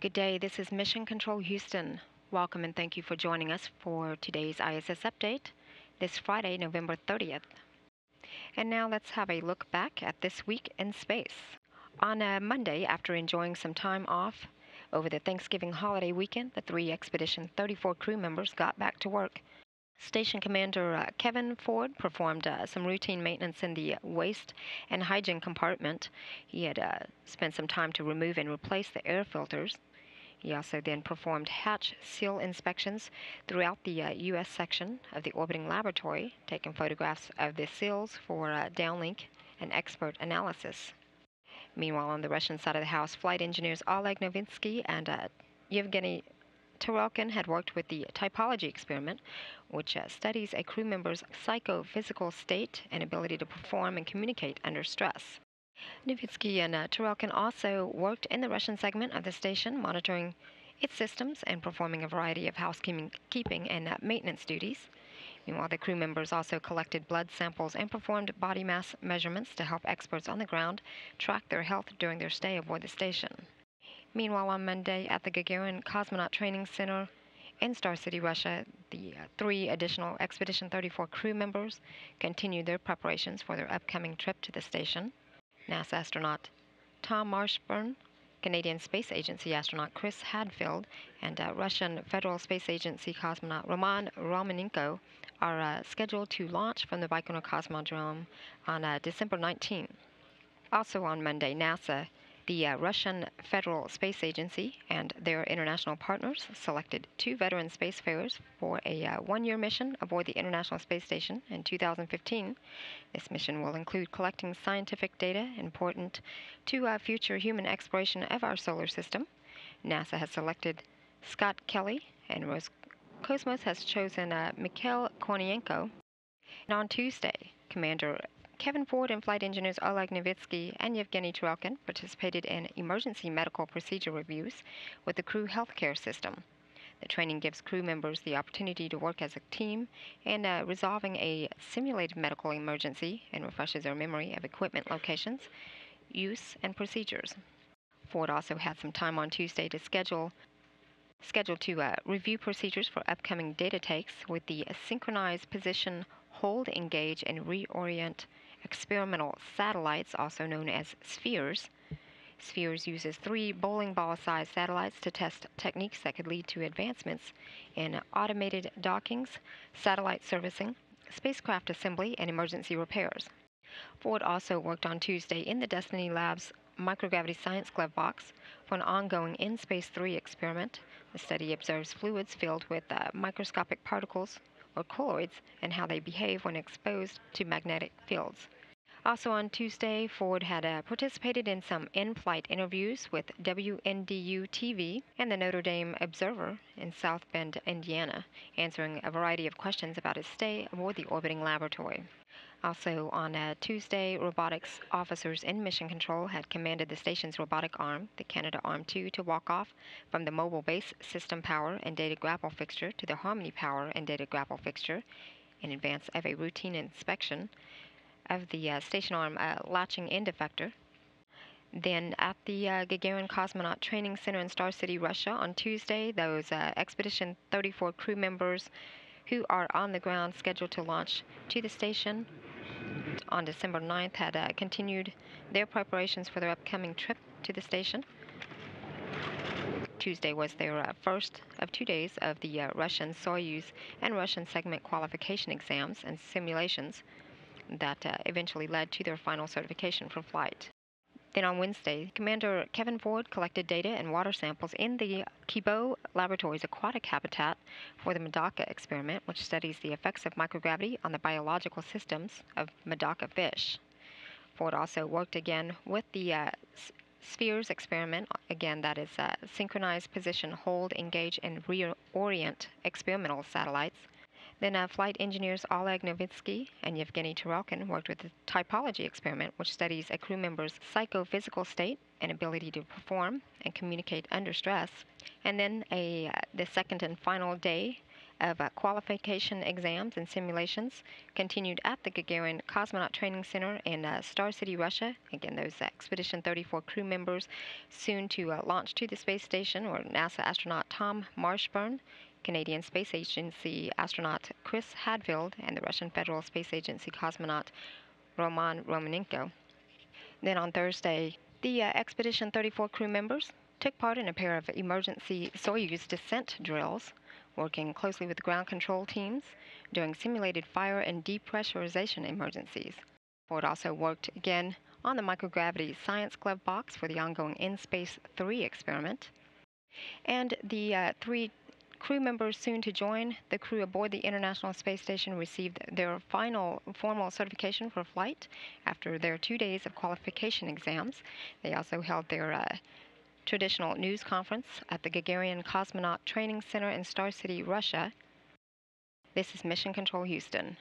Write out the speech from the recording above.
Good day, this is Mission Control Houston. Welcome and thank you for joining us for today's ISS update this Friday, November 30th. And now let's have a look back at this week in space. On a Monday, after enjoying some time off over the Thanksgiving holiday weekend, the three Expedition 34 crew members got back to work. Station Commander uh, Kevin Ford performed uh, some routine maintenance in the waste and hygiene compartment. He had uh, spent some time to remove and replace the air filters. He also then performed hatch seal inspections throughout the uh, U.S. section of the orbiting laboratory, taking photographs of the seals for uh, downlink and expert analysis. Meanwhile, on the Russian side of the house, flight engineers Oleg Novitsky and uh, Yevgeny Tarelkin had worked with the typology experiment, which uh, studies a crew member's psychophysical state and ability to perform and communicate under stress. Novitsky and uh, Tarelkin also worked in the Russian segment of the station, monitoring its systems and performing a variety of housekeeping keeping and uh, maintenance duties. Meanwhile, the crew members also collected blood samples and performed body mass measurements to help experts on the ground track their health during their stay aboard the station. Meanwhile, on Monday at the Gagarin Cosmonaut Training Center in Star City, Russia, the uh, three additional Expedition 34 crew members continued their preparations for their upcoming trip to the station. NASA astronaut Tom Marshburn, Canadian Space Agency astronaut Chris Hadfield, and uh, Russian Federal Space Agency cosmonaut Roman Romanenko are uh, scheduled to launch from the Baikonur Cosmodrome on uh, December 19. Also on Monday, NASA the uh, Russian Federal Space Agency and their international partners selected two veteran spacefarers for a uh, one year mission aboard the International Space Station in 2015. This mission will include collecting scientific data important to uh, future human exploration of our solar system. NASA has selected Scott Kelly, and Roscosmos has chosen uh, Mikhail Kornienko. And on Tuesday, Commander Kevin Ford and flight engineers Oleg Novitsky and Yevgeny Tarelkin participated in emergency medical procedure reviews with the crew healthcare system. The training gives crew members the opportunity to work as a team in uh, resolving a simulated medical emergency and refreshes their memory of equipment locations, use, and procedures. Ford also had some time on Tuesday to schedule scheduled to uh, review procedures for upcoming data takes with the synchronized position hold, engage, and reorient experimental satellites, also known as spheres. Spheres uses three bowling ball sized satellites to test techniques that could lead to advancements in automated dockings, satellite servicing, spacecraft assembly, and emergency repairs. Ford also worked on Tuesday in the Destiny Labs microgravity science glove box for an ongoing InSpace 3 experiment. The study observes fluids filled with uh, microscopic particles or colloids and how they behave when exposed to magnetic fields. Also on Tuesday, Ford had uh, participated in some in flight interviews with WNDU TV and the Notre Dame Observer in South Bend, Indiana, answering a variety of questions about his stay aboard the orbiting laboratory. Also on uh, Tuesday, robotics officers in Mission Control had commanded the station's robotic arm, the Canadarm2, to walk off from the mobile base system power and data grapple fixture to the Harmony power and data grapple fixture in advance of a routine inspection of the uh, station arm uh, latching end effector. Then at the uh, Gagarin Cosmonaut Training Center in Star City, Russia on Tuesday, those uh, Expedition 34 crew members who are on the ground scheduled to launch to the station on December 9th had uh, continued their preparations for their upcoming trip to the station. Tuesday was their uh, first of two days of the uh, Russian Soyuz and Russian segment qualification exams and simulations that uh, eventually led to their final certification for flight. Then on Wednesday, Commander Kevin Ford collected data and water samples in the Kibo Laboratory's aquatic habitat for the Medaka experiment, which studies the effects of microgravity on the biological systems of Medaka fish. Ford also worked again with the uh, Spheres experiment, again, that is uh, synchronized position, hold, engage, and reorient experimental satellites then uh, flight engineers Oleg Novitsky and Yevgeny Tarelkin worked with the typology experiment, which studies a crew member's psychophysical state and ability to perform and communicate under stress. And then a, uh, the second and final day of uh, qualification exams and simulations continued at the Gagarin Cosmonaut Training Center in uh, Star City, Russia. Again, those Expedition 34 crew members soon to uh, launch to the space station were NASA astronaut Tom Marshburn, Canadian Space Agency astronaut Chris Hadfield, and the Russian Federal Space Agency cosmonaut Roman Romanenko. Then on Thursday, the uh, Expedition 34 crew members took part in a pair of emergency Soyuz descent drills, working closely with ground control teams during simulated fire and depressurization emergencies. Ford also worked again on the microgravity science glove box for the ongoing InSpace 3 experiment. And the uh, three crew members soon to join the crew aboard the International Space Station received their final formal certification for flight after their two days of qualification exams. They also held their uh, traditional news conference at the Gagarin Cosmonaut Training Center in Star City, Russia. This is Mission Control Houston.